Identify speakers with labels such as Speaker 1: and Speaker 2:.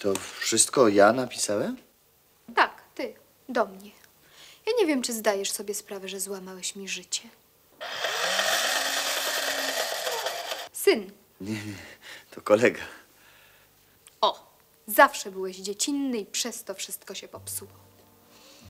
Speaker 1: To wszystko ja napisałem?
Speaker 2: Tak, ty, do mnie. Ja nie wiem, czy zdajesz sobie sprawę, że złamałeś mi życie. Syn,
Speaker 1: Nie, nie, to kolega.
Speaker 2: o, zawsze byłeś dziecinny i przez to wszystko się popsuło.